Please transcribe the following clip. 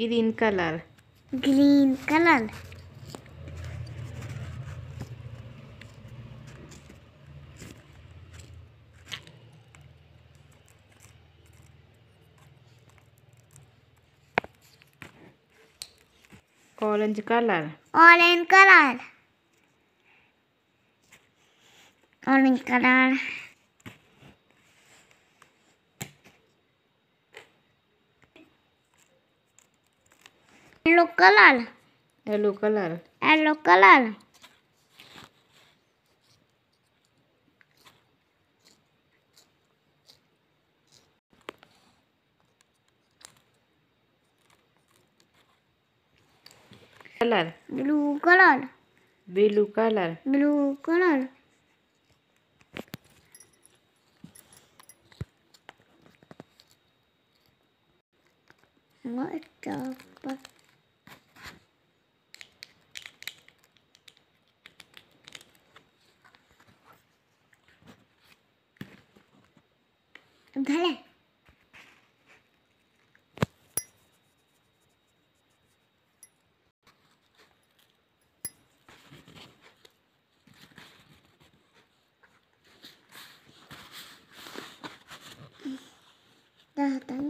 green colour green colour orange colour orange colour orange colour yellow color yellow color yellow color color blue color blue color blue color what the fuck 你看嘞。等等。